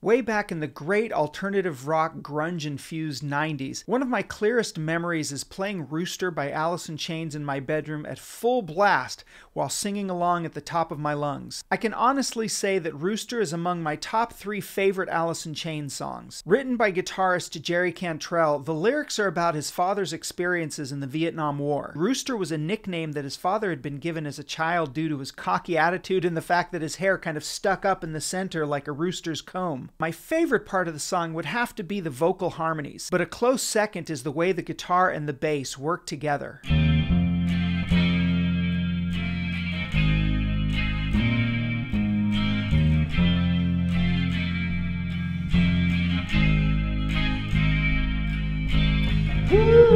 Way back in the great alternative rock grunge infused 90s, one of my clearest memories is playing Rooster by in Chains in my bedroom at full blast while singing along at the top of my lungs. I can honestly say that Rooster is among my top three favorite in Chains songs. Written by guitarist Jerry Cantrell, the lyrics are about his father's experiences in the Vietnam War. Rooster was a nickname that his father had been given as a child due to his cocky attitude and the fact that his hair kind of stuck up in the center like a rooster's comb. My favorite part of the song would have to be the vocal harmonies, but a close second is the way the guitar and the bass work together. Woo!